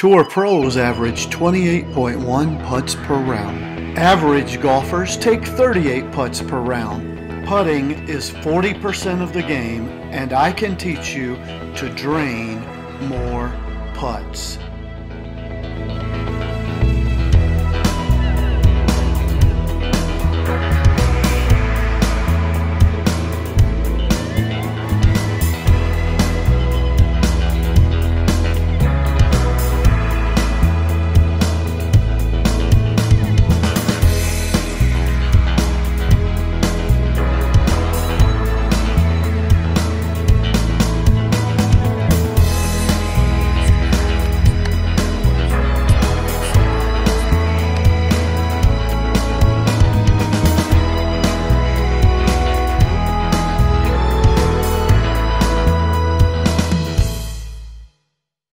Tour pros average 28.1 putts per round. Average golfers take 38 putts per round. Putting is 40% of the game, and I can teach you to drain more putts.